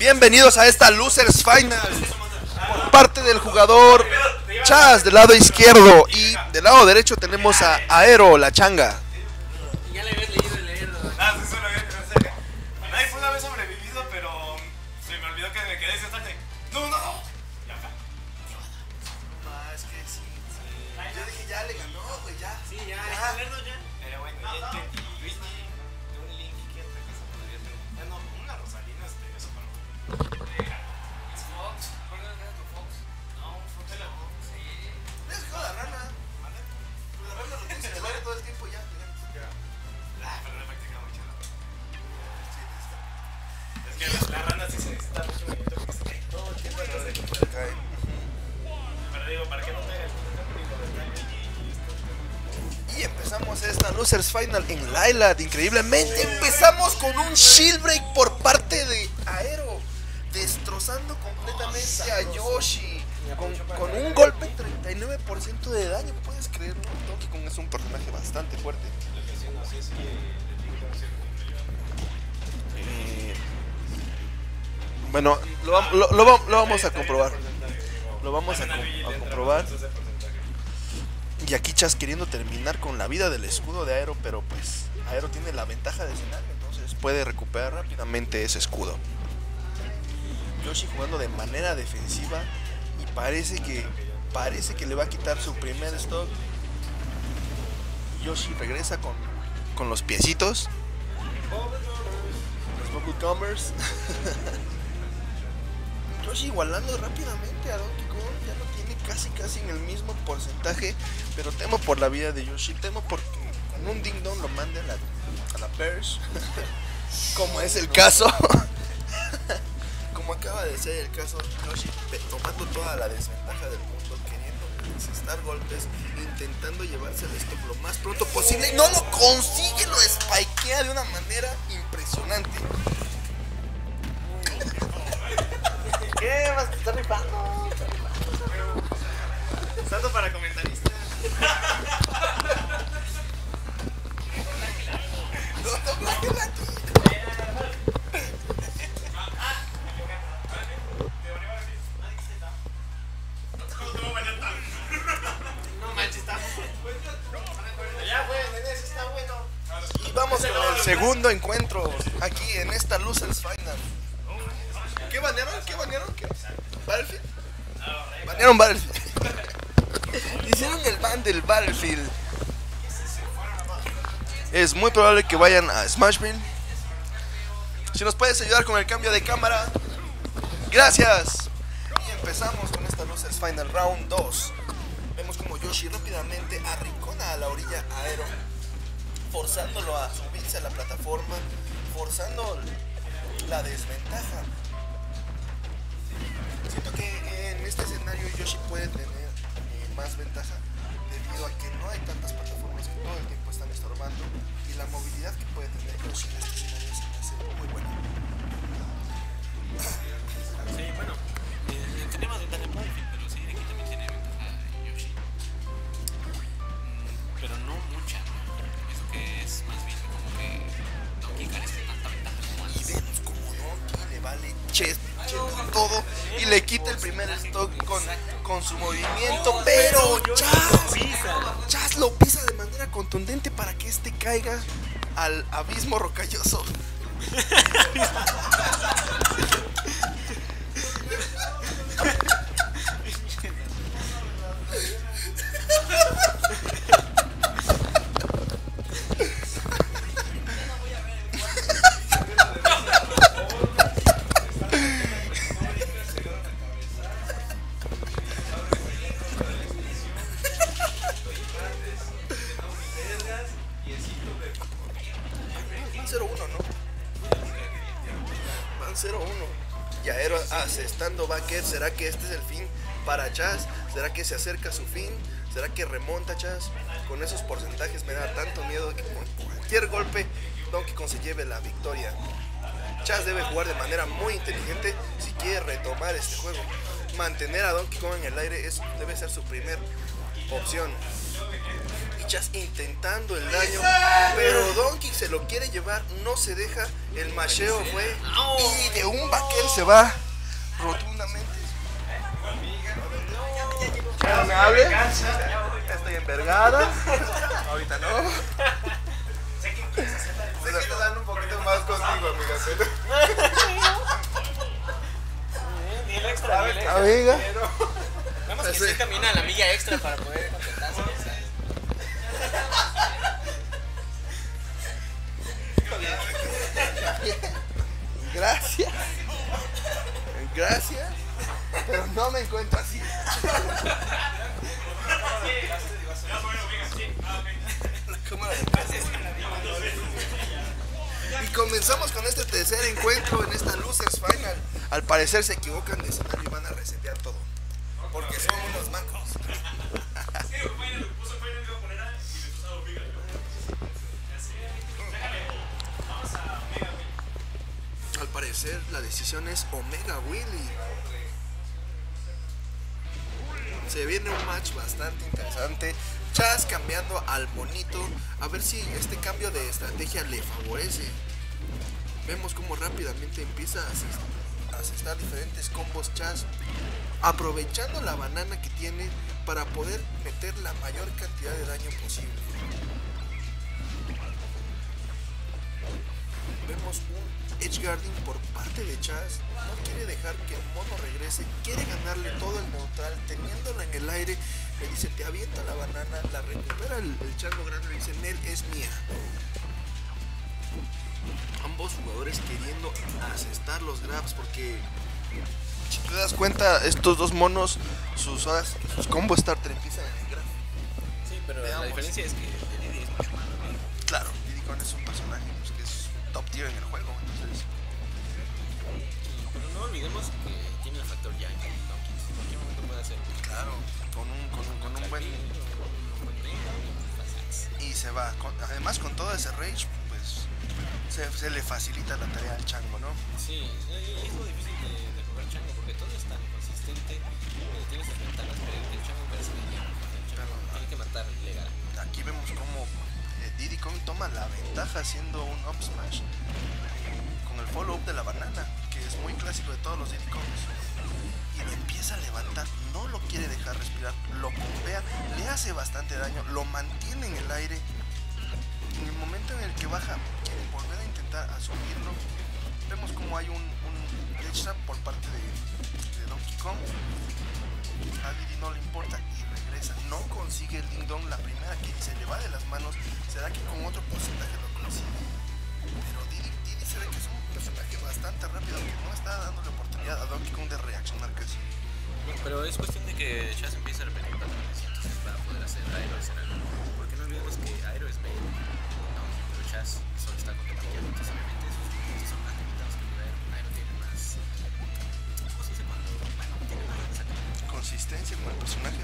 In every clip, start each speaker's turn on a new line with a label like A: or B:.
A: Bienvenidos a esta Losers Final. Por parte del jugador Chas del lado izquierdo. Y del lado derecho tenemos a Aero, la changa.
B: Ya le habías leído el.
C: Ah, sí, solo había sobrevivido, pero se me olvidó que me quedé tarde. No, no, no. Ya acá.
A: Es que sí. Yo dije, ya le ganó, güey, ya.
B: Sí, ya, ya. leerlo ya.
C: Pero bueno, y
A: Losers Final en Lailad. Increíblemente empezamos con un shield break por parte de Aero. Destrozando completamente a Yoshi. Con, con un golpe 39% de daño. ¿Puedes creerlo? Donkey Kong es un personaje bastante fuerte. Eh, bueno, lo, vam- lo- lo vam- lo vamos a comprobar. Lo vamos a comprobar. Y aquí Chas queriendo terminar con la vida del escudo de Aero, pero pues Aero tiene la ventaja de escenario, entonces puede recuperar rápidamente ese escudo. Yoshi jugando de manera defensiva y parece que parece que le va a quitar su primer stock. Yoshi regresa con, con los piecitos. Los Bubblegumers. Yoshi igualando rápidamente a Donkey Kong. Casi casi en el mismo porcentaje. Pero temo por la vida de Yoshi. Temo porque con un ding dong lo mande a la, a la Bears. Como es el caso. Como acaba de ser el caso, Yoshi tomando toda la desventaja del mundo, queriendo necesitar golpes, intentando llevarse el stock lo más pronto posible y no lo consigue, lo spikea de una manera impresionante.
B: ¿Qué? Vas a estar rifando.
C: Salto para comentarista. Bueno.
A: Y vamos con el segundo encuentro aquí en esta Losers Final. ¿Qué banearon? ¿Qué banearon? ¿Qué? ¿Battlefield? Banearon Battlefield. Hicieron el ban del Battlefield. Es muy probable que vayan a Smashville. Si nos puedes ayudar con el cambio de cámara. Gracias. Y empezamos con esta Losers Final Round 2. Vemos como Yoshi rápidamente arrincona a la orilla aero forzándolo a subirse a la plataforma, forzando la desventaja. Siento que en este escenario Yoshi puede tener más ventaja debido a que no hay tantas plataformas que todo el tiempo están estorbando y la movilidad que puede tener Yoshi en este escenario se me hace muy buena.
B: Sí, bueno. eh, tiene más ventaja en Battlefield, pero sí, aquí también tiene ventaja Yoshi. Mm, pero no mucha. Pienso que es más bien como que Donkey carece tanta ventaja como
A: Y
B: antes.
A: vemos como Donkey le vale ches, ches todo y le quita el primer stock con, con su movimiento, pero Chas, Chas lo pisa de manera contundente para que este caiga al abismo rocalloso. 0-1, ¿no? Van 0-1. Yaero asestando Baker. ¿Será que este es el fin para Chas? ¿Será que se acerca a su fin? ¿Será que remonta Chas? Con esos porcentajes me da tanto miedo que con cualquier golpe Donkey Kong se lleve la victoria. Chas debe jugar de manera muy inteligente si quiere retomar este juego. Mantener a Donkey Kong en el aire es, debe ser su primer opción. Chas intentando el daño, pero Donkey se lo quiere llevar, no se deja, el macheo fue y de un vaquero se va rotundamente. Ya no me hable, estoy envergada, ahorita no.
C: Sé que quieres dan un poquito más contigo, amiga.
A: Amiga,
B: Vemos que
A: sí
B: camina la milla extra para poder contentarse.
A: gracias, gracias, pero no me encuentro así. Y comenzamos con este tercer encuentro en esta Losers Final. Al parecer se equivocan de escenario y van a resetear todo. Porque son unos mancos. Al parecer la decisión es Omega Willy. Se viene un match bastante interesante. Chas cambiando al bonito. A ver si este cambio de estrategia le favorece. Vemos cómo rápidamente empieza a asestar diferentes combos Chas. Aprovechando la banana que tiene para poder meter la mayor cantidad de daño posible. Vemos un edge guarding por parte de Chaz. No quiere dejar que el mono regrese. Quiere ganarle todo el neutral. Teniéndola en el aire. Le dice, te avienta la banana. La recupera el, el chango grande. Le dice, Nel es mía. Ambos jugadores queriendo asestar los grabs porque... Si te das cuenta, estos dos monos, sus horas, sus combos starter empiezan en el grab.
B: Sí, pero la
A: Veamos.
B: diferencia es que Didi es mucho más ¿no?
A: Claro, Diddy Kong es un personaje pues, que es top tier en el juego. Entonces,
B: Pero no olvidemos que tiene el factor. Donkey. En cualquier momento puede hacer
A: claro, con un, con un, con un buen... y se va. Con- además, con todo ese rage, pues se, se le facilita la tarea al chango, ¿no?
B: Sí, eh, es lo difícil de, de jugar Chango porque todo es tan consistente, eh, tiene sus ventanas, pero el Chango parece que tiene que matar legal.
A: Aquí vemos cómo eh, Diddy Kong toma la ventaja haciendo un up smash eh, con el follow up de la banana, que es muy clásico de todos los Diddy Kongs. Empieza a levantar, no lo quiere dejar respirar, lo bombea, le hace bastante daño, lo mantiene en el aire. En el momento en el que baja, quiere volver a intentar asumirlo. Vemos como hay un, un por parte de, de Donkey Kong. A Diddy no le importa y regresa. No consigue el ding dong la primera que se le va de las manos. ¿Será que con otro porcentaje lo consigue? Pero Diddy, Diddy se ve que es un personaje bastante rápido que no está dándole oportunidad a Donkey Kong de reaccionar casi.
B: Pero es cuestión de que Chaz empiece a repetir patrones entonces para poder hacer Aero escenario. Porque no olvidemos que Aero es main, Donkey, pero Chaz solo está contra Maquiavelo, entonces obviamente sus son más limitados que Aero. Aero tiene más. ¿Cómo se dice cuando? Bueno, tiene más.
A: Consistencia con el personaje,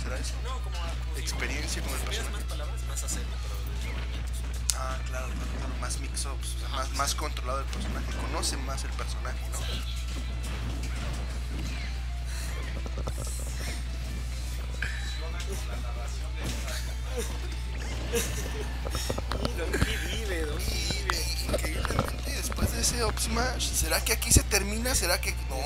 A: ¿será eso?
B: No, como.
A: Experiencia con el personaje.
B: más palabras, más pero de movimientos.
A: Ah, claro, claro, claro, más mix-ups, o sea, más, más controlado el personaje, conoce más el personaje, ¿no? Smash, ¿será que aquí se termina? ¿Será que no?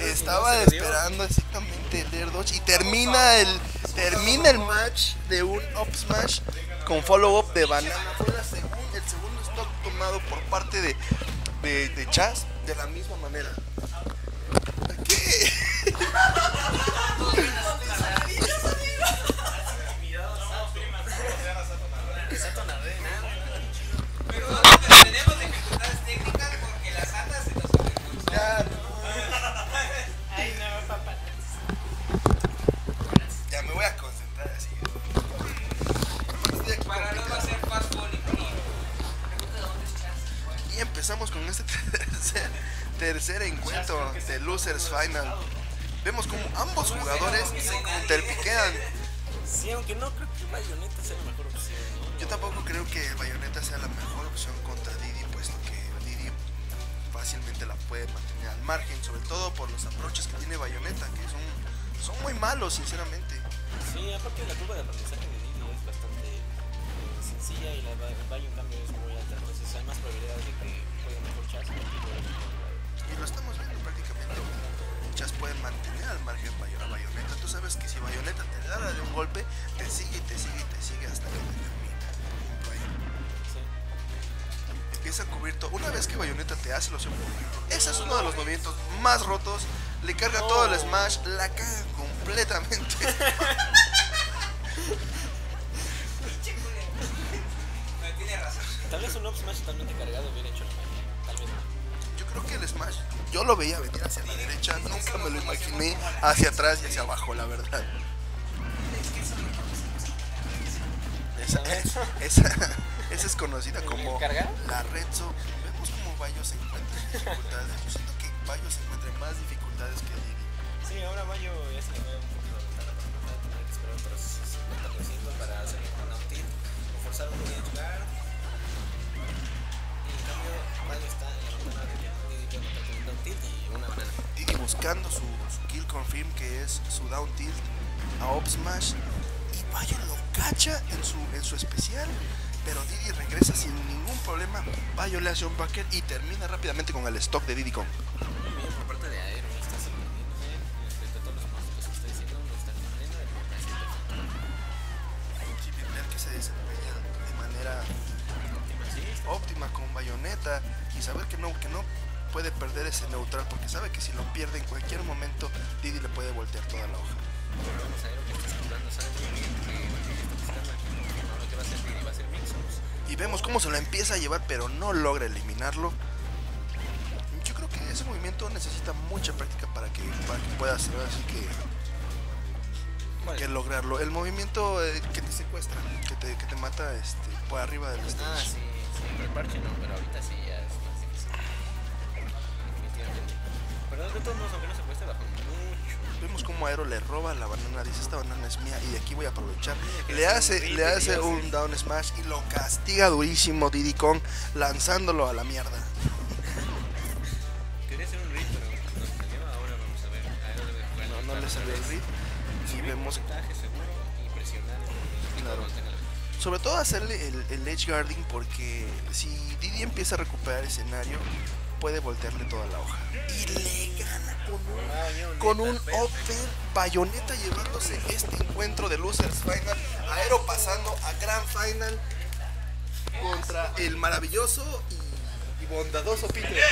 B: Estaba esperando no
A: exactamente el air dodge y termina el termina el match de un up smash con follow up de banana. Fue la segun- el segundo stock tomado por parte de de, de Chaz de la misma manera. ¿Qué?
D: Pero tenemos
A: tercer encuentro de Losers Final. Vemos como ambos jugadores se interpiquean.
B: Sí, aunque no creo que Bayonetta sea la mejor opción.
A: Yo tampoco creo que Bayonetta sea la mejor opción contra Didi, puesto que Didi fácilmente la puede mantener al margen, sobre todo por los approaches que tiene Bayonetta, que son, son muy malos, sinceramente.
B: Sí, aparte la curva de aprendizaje de Didi es bastante sencilla y la en cambio es muy alta. Entonces hay más probabilidades de que juegue mejor Chas que.
A: Y lo estamos viendo prácticamente. Chas pueden mantener al margen Bayo- a Bayonetta. Tú sabes que si Bayonetta te da la de un golpe, te sigue y te sigue y te sigue hasta que te termina. Ahí.
B: Sí.
A: Empieza a cubrir todo. Una vez que Bayonetta te hace los movimientos, ese es uno de los movimientos más rotos. Le carga todo el smash, la caga completamente.
D: No tiene razón.
B: Tal vez un up smash totalmente cargado hubiera hecho
A: creo que el smash, yo lo veía venir hacia la derecha, nunca me lo imaginé hacia atrás y hacia abajo, la verdad. Esa, esa, esa es conocida como la red zone. Vemos como Bayo se encuentra en dificultades. Yo siento que Bayo se encuentra en más dificultades que Didi.
B: Sí, ahora Mayo ya se le ve un poquito la ventana, pero no va a tener que esperar otros 50% para hacer un tilt o forzar un edge
A: buscando su, su kill confirm que es su down tilt a up smash. Y Bayo lo cacha en su, en su especial. Pero Didi regresa sin ningún problema. Bayo le hace un backer y termina rápidamente con el stock de Diddy Kong.
B: Muy bien por parte de Aero, está sorprendiéndome respecto a todos los pronósticos que está diciendo, lo está cumpliendo y me parece perfecto.
A: Sí, ver que se desempeña de manera
B: Sí, está
A: óptima con Bayonetta y saber que no, que no puede perder ese neutral porque sabe que si lo pierde en cualquier momento Didi le puede voltear toda la hoja.
B: Pero vamos a ver que. No, va a Didi va a ser
A: y vemos cómo se lo empieza a llevar pero no logra eliminarlo. Yo creo que ese movimiento necesita mucha práctica para que, para que pueda hacer así que, que lograrlo. El movimiento eh, que te secuestra que te, que te mata este, por arriba del
B: Ah, sí, sí, el parche no, pero ahorita sí ya Pero de todos modos, aunque no se cueste, bajó mucho.
A: Vemos como Aero le roba la banana, dice esta banana es mía y de aquí voy a aprovechar. Le hace, le hace un down smash y lo castiga durísimo Diddy Kong lanzándolo a la mierda.
B: Quería hacer un read, pero no. Ahora vamos a ver. Aero debe jugar.
A: No, no le salió el rip. Y vemos
B: seguro y presionar
A: Claro. sobre todo hacerle el, el edge guarding porque si Didi empieza a recuperar escenario puede voltearle toda la hoja. Y le gana con un con un open bayoneta llevándose este encuentro de Losers Final, Aero pasando a Grand Final contra el maravilloso y, y bondadoso Peter.